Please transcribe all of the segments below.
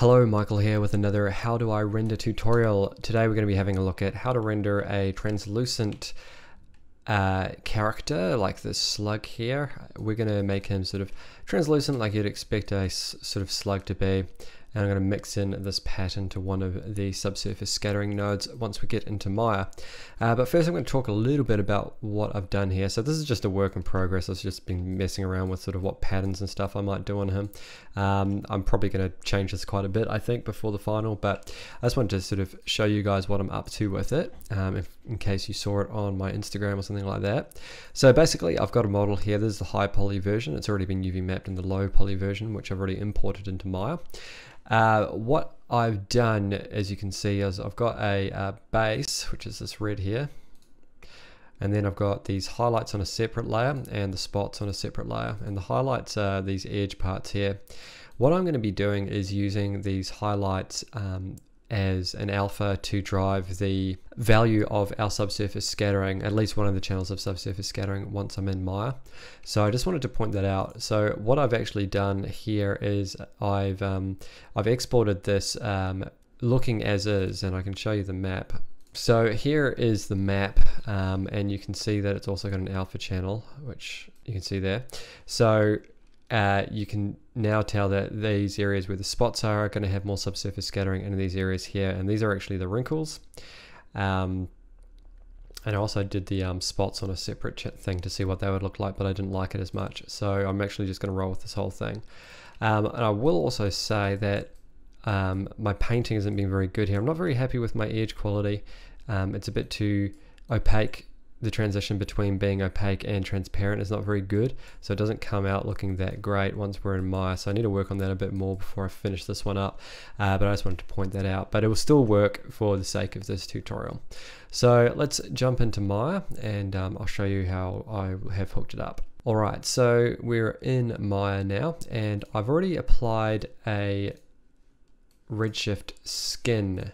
Hello, Michael here with another How Do I Render tutorial. Today we're going to be having a look at how to render a translucent uh, character like this slug here. We're going to make him sort of translucent like you'd expect a sort of slug to be and I'm going to mix in this pattern to one of the subsurface scattering nodes once we get into Maya. Uh, but first I'm going to talk a little bit about what I've done here. So this is just a work in progress. I've just been messing around with sort of what patterns and stuff I might do on him. Um, I'm probably going to change this quite a bit I think before the final, but I just wanted to sort of show you guys what I'm up to with it um, if, in case you saw it on my Instagram or something like that. So basically I've got a model here. This is the high poly version. It's already been UV mapped in the low poly version, which I've already imported into Maya. Uh, what I've done, as you can see, is I've got a, a base, which is this red here, and then I've got these highlights on a separate layer and the spots on a separate layer. And the highlights are these edge parts here. What I'm going to be doing is using these highlights um, as an alpha to drive the value of our subsurface scattering, at least one of the channels of subsurface scattering once I'm in Maya. So I just wanted to point that out. So what I've actually done here is I've, um, I've exported this um, looking as is, and I can show you the map. So here is the map, um, and you can see that it's also got an alpha channel, which you can see there. So uh, you can now tell that these areas where the spots are are going to have more subsurface scattering and these areas here and these are actually the wrinkles. Um, and I also did the um, spots on a separate thing to see what they would look like but I didn't like it as much. So I'm actually just going to roll with this whole thing. Um, and I will also say that um, my painting isn't being very good here. I'm not very happy with my edge quality. Um, it's a bit too opaque the transition between being opaque and transparent is not very good so it doesn't come out looking that great once we're in Maya. So I need to work on that a bit more before I finish this one up uh, but I just wanted to point that out. But it will still work for the sake of this tutorial. So let's jump into Maya and um, I'll show you how I have hooked it up. Alright so we're in Maya now and I've already applied a redshift skin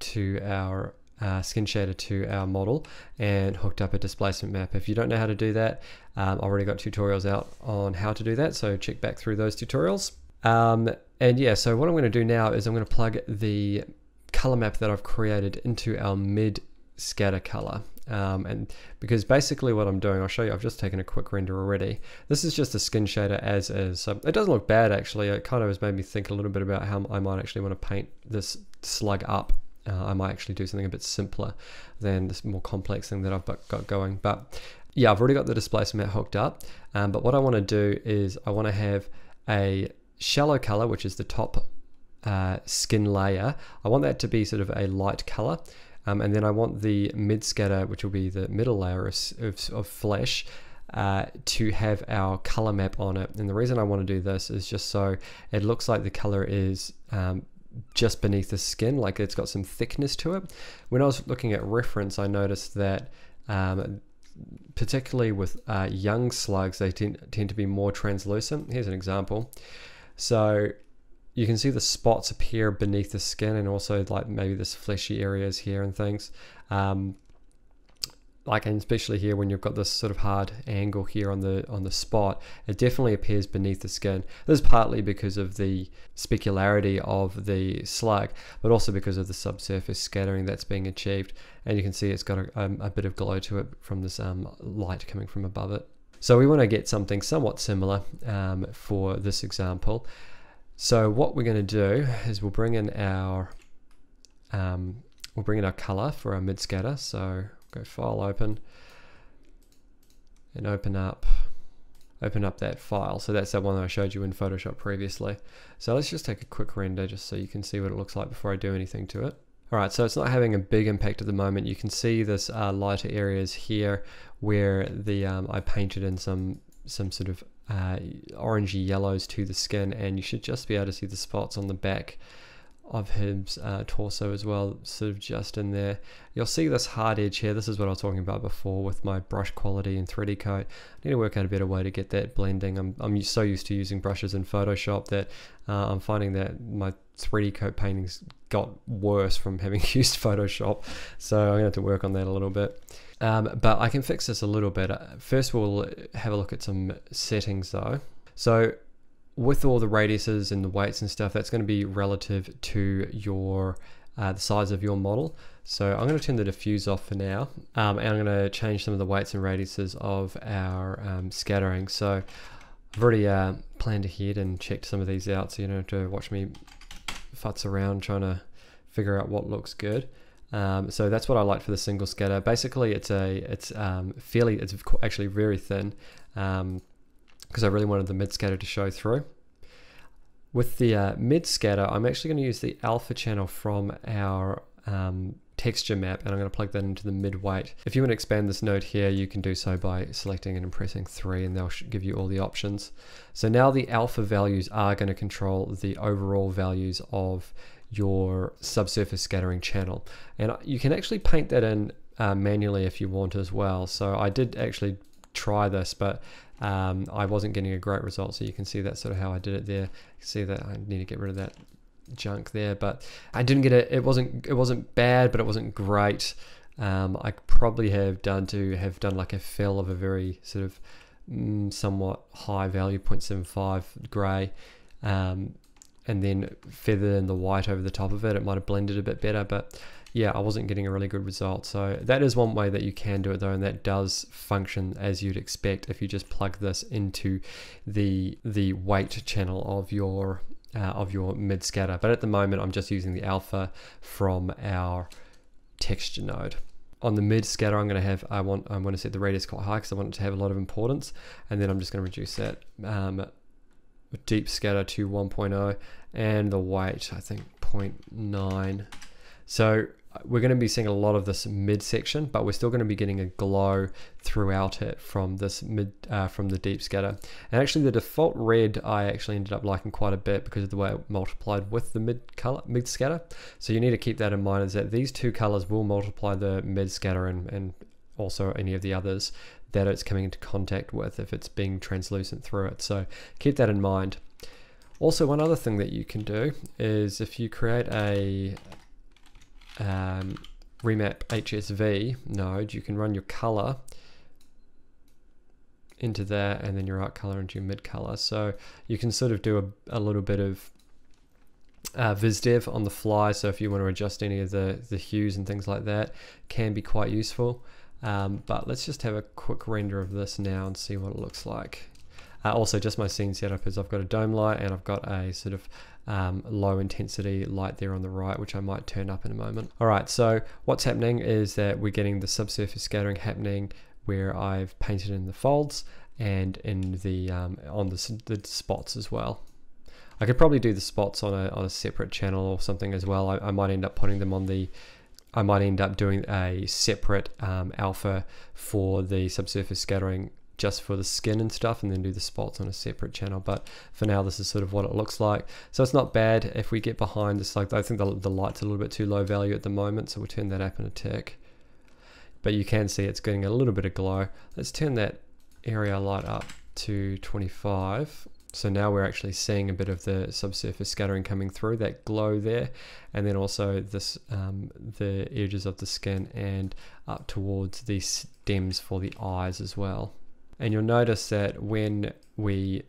to our uh, skin shader to our model and hooked up a displacement map. If you don't know how to do that, um, I've already got tutorials out on how to do that, so check back through those tutorials. Um, and yeah, so what I'm going to do now is I'm going to plug the color map that I've created into our mid scatter color. Um, and because basically what I'm doing, I'll show you, I've just taken a quick render already. This is just a skin shader as is. So it doesn't look bad actually. It kind of has made me think a little bit about how I might actually want to paint this slug up uh, I might actually do something a bit simpler than this more complex thing that I've got going. But yeah, I've already got the displacement hooked up. Um, but what I want to do is I want to have a shallow color, which is the top uh, skin layer. I want that to be sort of a light color. Um, and then I want the mid scatter, which will be the middle layer of, of, of flesh, uh, to have our color map on it. And the reason I want to do this is just so it looks like the color is um, just beneath the skin, like it's got some thickness to it. When I was looking at reference, I noticed that um, particularly with uh, young slugs, they tend, tend to be more translucent. Here's an example. So you can see the spots appear beneath the skin and also like maybe this fleshy areas here and things. Um, like and especially here when you've got this sort of hard angle here on the on the spot it definitely appears beneath the skin. This is partly because of the specularity of the slug but also because of the subsurface scattering that's being achieved. And you can see it's got a, um, a bit of glow to it from this um, light coming from above it. So we want to get something somewhat similar um, for this example. So what we're going to do is we'll bring in our um, we'll bring in our color for our mid scatter so go file open and open up open up that file. So that's that one that I showed you in Photoshop previously. So let's just take a quick render just so you can see what it looks like before I do anything to it. Alright, so it's not having a big impact at the moment. You can see this uh, lighter areas here where the um, I painted in some some sort of uh, orangey yellows to the skin and you should just be able to see the spots on the back of his uh, torso as well, sort of just in there. You'll see this hard edge here. This is what I was talking about before with my brush quality and 3D coat. I need to work out a better way to get that blending. I'm, I'm so used to using brushes in Photoshop that uh, I'm finding that my 3D coat paintings got worse from having used Photoshop. So I'm going to have to work on that a little bit. Um, but I can fix this a little bit. First we'll have a look at some settings though. So with all the radiuses and the weights and stuff, that's going to be relative to your uh, the size of your model. So I'm going to turn the diffuse off for now, um, and I'm going to change some of the weights and radiuses of our um, scattering. So I've already uh, planned ahead and checked some of these out, so you don't have to watch me futz around trying to figure out what looks good. Um, so that's what I like for the single scatter. Basically, it's a it's um, fairly it's actually very thin because I really wanted the mid scatter to show through. With the uh, mid scatter, I'm actually going to use the alpha channel from our um, texture map and I'm going to plug that into the mid weight. If you want to expand this node here, you can do so by selecting and pressing 3 and they'll give you all the options. So now the alpha values are going to control the overall values of your subsurface scattering channel. And you can actually paint that in uh, manually if you want as well. So I did actually try this, but um, I wasn't getting a great result. So you can see that's sort of how I did it there. see that I need to get rid of that junk there, but I didn't get it. It wasn't it wasn't bad, but it wasn't great. Um, I probably have done to have done like a fill of a very sort of mm, somewhat high value 0.75 grey um, and then feather in the white over the top of it. It might have blended a bit better, but yeah, I wasn't getting a really good result. So that is one way that you can do it though, and that does function as you'd expect if you just plug this into the the weight channel of your uh, of your mid scatter. But at the moment, I'm just using the alpha from our texture node. On the mid scatter, I'm going to have I want I want to set the radius quite high because I want it to have a lot of importance, and then I'm just going to reduce that um, deep scatter to 1.0 and the weight I think 0.9. So we're going to be seeing a lot of this midsection, but we're still going to be getting a glow throughout it from this mid uh, from the deep scatter. And actually, the default red I actually ended up liking quite a bit because of the way it multiplied with the mid color mid scatter. So you need to keep that in mind is that these two colors will multiply the mid scatter and, and also any of the others that it's coming into contact with if it's being translucent through it. So keep that in mind. Also, one other thing that you can do is if you create a um, remap HSV node, you can run your color into there and then your out color into your mid color. So you can sort of do a, a little bit of uh, VizDev on the fly. So if you want to adjust any of the, the hues and things like that, can be quite useful. Um, but let's just have a quick render of this now and see what it looks like. Uh, also, just my scene setup is I've got a dome light and I've got a sort of um, low intensity light there on the right, which I might turn up in a moment. All right, so what's happening is that we're getting the subsurface scattering happening where I've painted in the folds and in the um, on the, the spots as well. I could probably do the spots on a, on a separate channel or something as well. I, I might end up putting them on the I might end up doing a separate um, alpha for the subsurface scattering just for the skin and stuff and then do the spots on a separate channel. But for now this is sort of what it looks like. So it's not bad if we get behind this like I think the, the light's a little bit too low value at the moment so we'll turn that up in a tick. But you can see it's getting a little bit of glow. Let's turn that area light up to 25 so now we're actually seeing a bit of the subsurface scattering coming through that glow there and then also this um, the edges of the skin and up towards the stems for the eyes as well and you'll notice that when we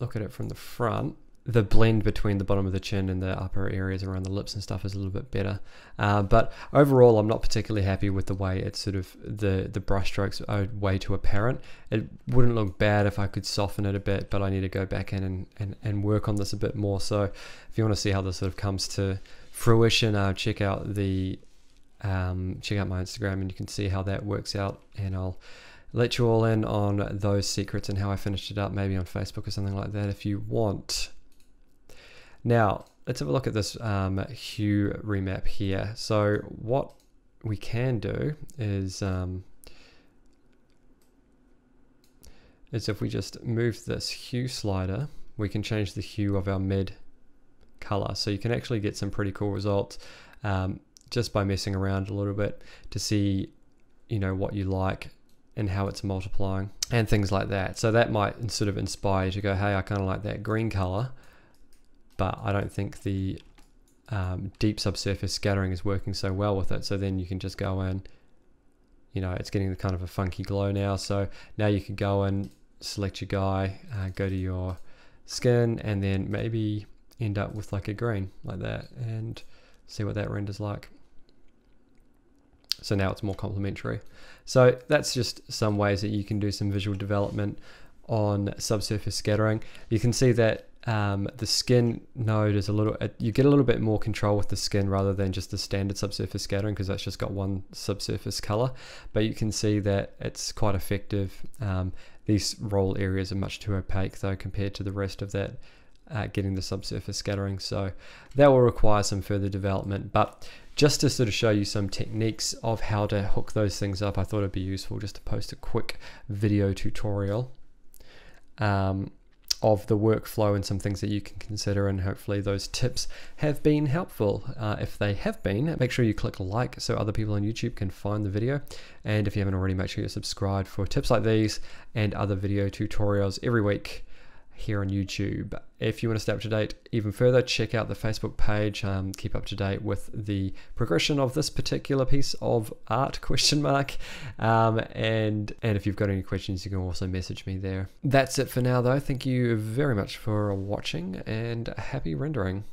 look at it from the front, the blend between the bottom of the chin and the upper areas around the lips and stuff is a little bit better. Uh, but overall, I'm not particularly happy with the way it's sort of the the brushstrokes are way too apparent. It wouldn't look bad if I could soften it a bit, but I need to go back in and, and, and work on this a bit more. So if you want to see how this sort of comes to fruition, uh, check out the um, check out my Instagram and you can see how that works out. And I'll let you all in on those secrets and how I finished it up, maybe on Facebook or something like that if you want. Now, let's have a look at this um, hue remap here. So what we can do is, um, is if we just move this hue slider, we can change the hue of our mid color. So you can actually get some pretty cool results um, just by messing around a little bit to see, you know, what you like and how it's multiplying and things like that. So that might sort of inspire you to go, hey, I kind of like that green color, but I don't think the um, deep subsurface scattering is working so well with it. So then you can just go in, you know, it's getting the kind of a funky glow now. So now you can go and select your guy, uh, go to your skin and then maybe end up with like a green like that and see what that renders like. So now it's more complementary. So that's just some ways that you can do some visual development on subsurface scattering. You can see that um, the skin node is a little, you get a little bit more control with the skin rather than just the standard subsurface scattering because that's just got one subsurface color. But you can see that it's quite effective. Um, these roll areas are much too opaque though compared to the rest of that uh, getting the subsurface scattering. So that will require some further development. But just to sort of show you some techniques of how to hook those things up, I thought it'd be useful just to post a quick video tutorial um, of the workflow and some things that you can consider and hopefully those tips have been helpful. Uh, if they have been, make sure you click like so other people on YouTube can find the video. And if you haven't already, make sure you're subscribed for tips like these and other video tutorials every week here on YouTube. If you want to stay up to date even further, check out the Facebook page. Um, keep up to date with the progression of this particular piece of art? Question mark. Um, and and if you've got any questions, you can also message me there. That's it for now, though. Thank you very much for watching, and happy rendering.